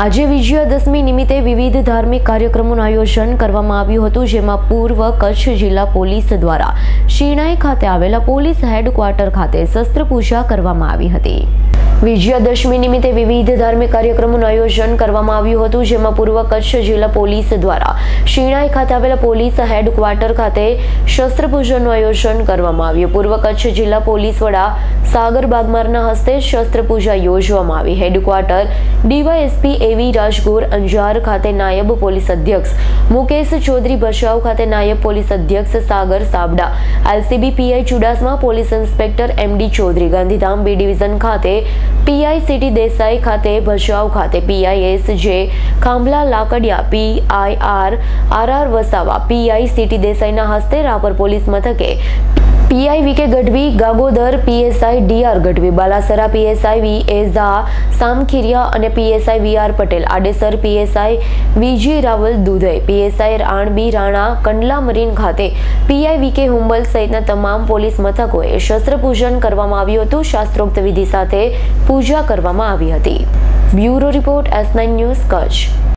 આજે વિજયાદશમી નિમિત્તે વિવિધ ધાર્મિક કાર્યક્રમોનું આયોજન કરવામાં આવ્યું હતું, જેમાં પૂર્વ કચ્છ જિલ્લા પોલીસ દ્વારા શિણાઈ ખાતે આવેલા પોલીસ હેડક્વાર્ટર ખાતે શસ્ત્ર પૂજા કરવામાં આવી હતી. વિજયાદશમી નિમિત્તે વિવિધ ધાર્મિક કાર્યક્રમોનું આયોજન કરવામાં આવ્યું હતું, જેમાં પૂર્વ કચ્છ જિલ્લા પોલીસ દ્વારા શિણાઈ ખાતે આવેલા પોલીસ હેડક્વાર્ટર ખાતે શસ્ત્ર પૂજનનું આયોજન કરવામાં આવ્યું. પૂર્વ કચ્છ જિલ્લા પોલીસ વડા સાગર બાગમારના હસ્તે શસ્ત્ર પૂજા યોજવામાં આવી. હેડક્વાર્ટર ડીવાયએસપી એવી રાજગોર અંજાર ખાતે નાયબ પોલીસ અધ્યક્ષ મુકેશ ચૌધરી ભચાઉ ખાતે નાયબ પોલીસ અધ્યક્ષ Sagar Sabada, LCB PI Chudasama, police inspector MD Chaudhari, Gandhidham B division ખાતે પીઆઈ સિટી દેસાઈ ખાતે ભચાઉ ખાતે PI S J Khambhala Lakadiya PI R RR Vasava PI CT દેસાઈના હસ્તે રાપર પોલીસ મથકે PI VK Gadhvi, Gagodar, PSI DR Gadhvi, Balasara PSI V A Jha Samakhiyali અને PSI V R Patel, Adesar PSI VG Raval Dudhai PSI Ranbi Rana Kandla marine ખાતે, PI VK Humbal સહિતના તમામ police મથકોએ શસ્ત્રપૂજન કરવામાં આવ્યું હતું. શાસ્ત્રોક્ત વિધિ સાથે પૂજા કરવામાં આવી હતી. Bureau report S nine news Kutch.